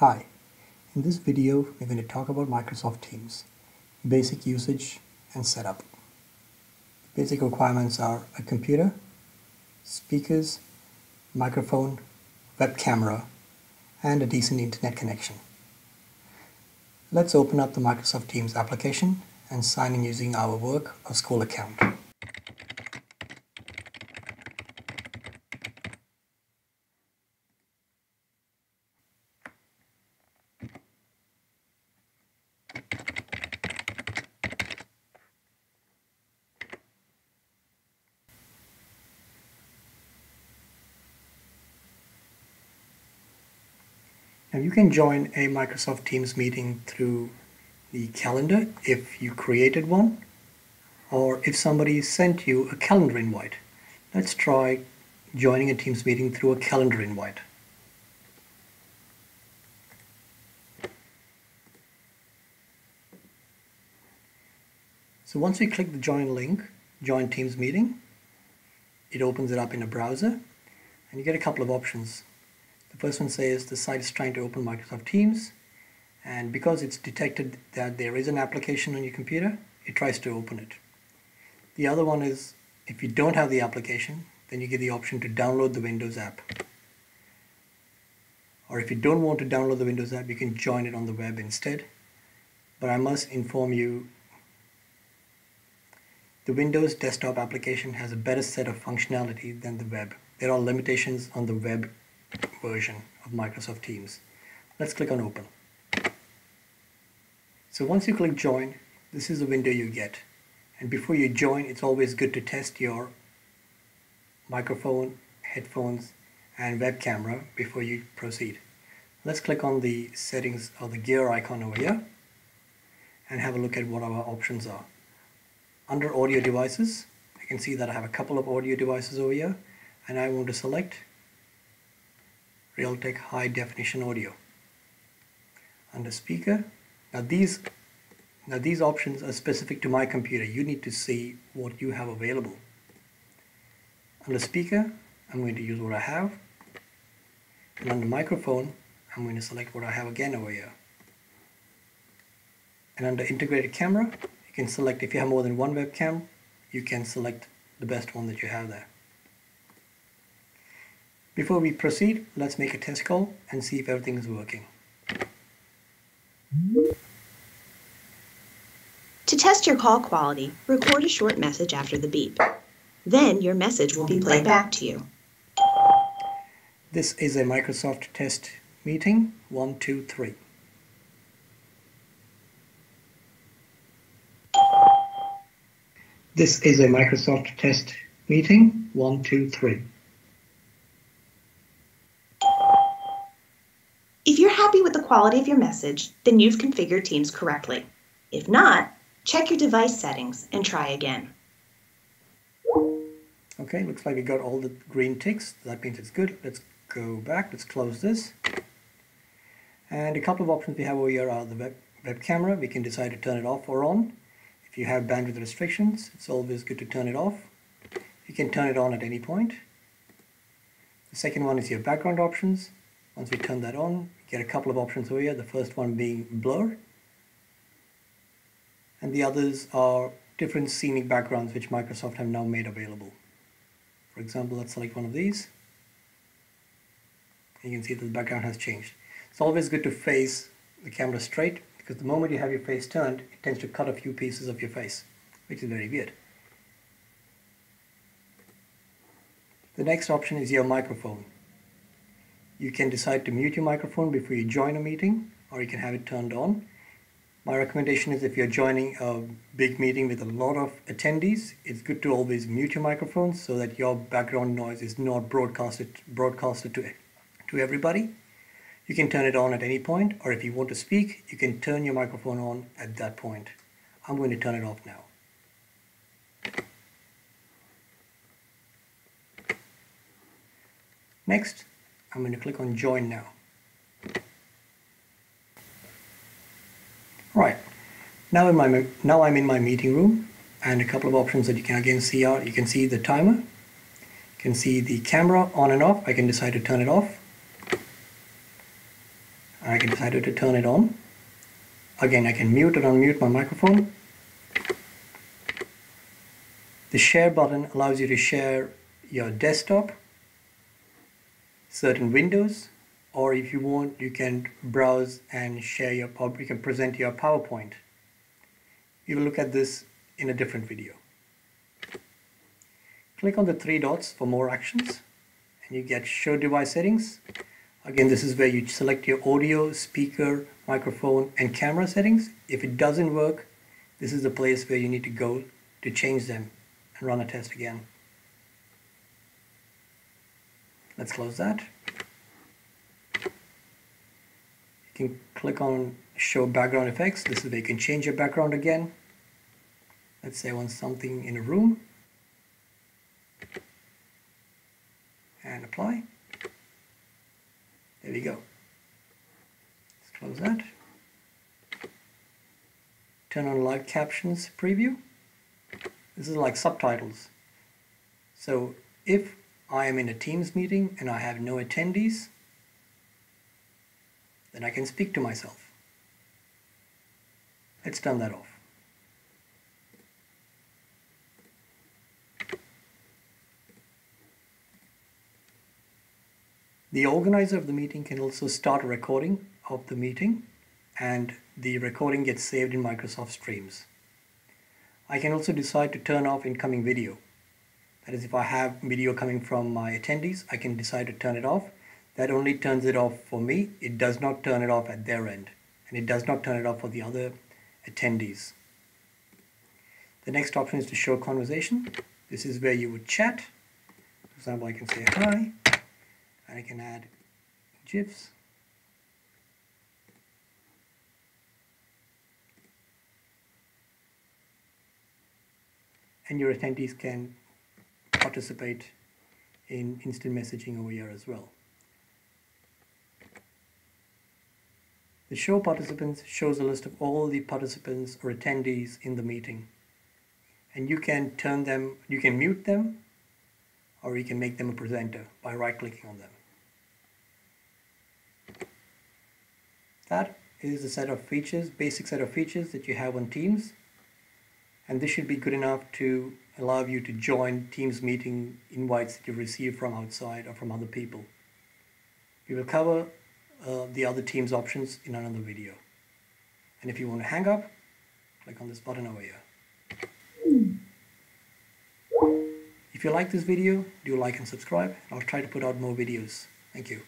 Hi, in this video we're going to talk about Microsoft Teams, basic usage and setup. Basic requirements are a computer, speakers, microphone, web camera, and a decent internet connection. Let's open up the Microsoft Teams application and sign in using our work or school account. You can join a Microsoft Teams meeting through the calendar if you created one or if somebody sent you a calendar invite. Let's try joining a Teams meeting through a calendar invite. So once we click the join link, join Teams meeting, it opens it up in a browser and you get a couple of options. The first one says the site is trying to open Microsoft Teams and because it's detected that there is an application on your computer, it tries to open it. The other one is if you don't have the application, then you get the option to download the Windows app. Or if you don't want to download the Windows app, you can join it on the web instead. But I must inform you, the Windows desktop application has a better set of functionality than the web. There are limitations on the web version of Microsoft Teams. Let's click on open. So once you click join, this is the window you get. And before you join, it's always good to test your microphone, headphones, and web camera before you proceed. Let's click on the settings or the gear icon over here and have a look at what our options are. Under audio devices, I can see that I have a couple of audio devices over here and I want to select Realtek high definition audio. Under speaker, now these now these options are specific to my computer. You need to see what you have available. Under speaker, I'm going to use what I have. And under microphone, I'm going to select what I have again over here. And under integrated camera, you can select if you have more than one webcam, you can select the best one that you have there. Before we proceed, let's make a test call and see if everything is working. To test your call quality, record a short message after the beep. Then your message will be played back to you. This is a Microsoft test meeting, one, two, three. This is a Microsoft test meeting, one, two, three. If you're happy with the quality of your message, then you've configured Teams correctly. If not, check your device settings and try again. Okay, looks like we got all the green ticks. That means it's good. Let's go back. Let's close this. And a couple of options we have over here are the web, web camera. We can decide to turn it off or on. If you have bandwidth restrictions, it's always good to turn it off. You can turn it on at any point. The second one is your background options. Once we turn that on, get a couple of options over here. The first one being blur. And the others are different scenic backgrounds which Microsoft have now made available. For example, let's select one of these. You can see that the background has changed. It's always good to face the camera straight because the moment you have your face turned, it tends to cut a few pieces of your face, which is very weird. The next option is your microphone. You can decide to mute your microphone before you join a meeting or you can have it turned on. My recommendation is if you're joining a big meeting with a lot of attendees, it's good to always mute your microphone so that your background noise is not broadcasted broadcasted to, to everybody. You can turn it on at any point or if you want to speak, you can turn your microphone on at that point. I'm going to turn it off now. Next, I'm going to click on join now. Right, now, in my, now I'm in my meeting room and a couple of options that you can again see are, you can see the timer, you can see the camera on and off, I can decide to turn it off. I can decide to turn it on. Again, I can mute and unmute my microphone. The share button allows you to share your desktop, certain windows, or if you want, you can browse and share your, you can present your PowerPoint. We will look at this in a different video. Click on the three dots for more actions and you get show device settings. Again, this is where you select your audio, speaker, microphone and camera settings. If it doesn't work, this is the place where you need to go to change them and run a test again. Let's close that. You can click on show background effects. This is where you can change your background again. Let's say I want something in a room. And apply. There we go. Let's close that. Turn on live captions preview. This is like subtitles. So if I am in a Teams meeting and I have no attendees, then I can speak to myself. Let's turn that off. The organizer of the meeting can also start a recording of the meeting and the recording gets saved in Microsoft Streams. I can also decide to turn off incoming video. That is, if I have video coming from my attendees, I can decide to turn it off. That only turns it off for me. It does not turn it off at their end. And it does not turn it off for the other attendees. The next option is to show conversation. This is where you would chat. For example, I can say hi, and I can add GIFs. and your attendees can participate in instant messaging over here as well. The show participants shows a list of all the participants or attendees in the meeting. And you can turn them, you can mute them, or you can make them a presenter by right-clicking on them. That is a set of features, basic set of features that you have on Teams and this should be good enough to allow you to join Teams meeting invites that you receive from outside or from other people. We will cover uh, the other Teams options in another video. And if you want to hang up, click on this button over here. If you like this video, do like and subscribe. I'll try to put out more videos. Thank you.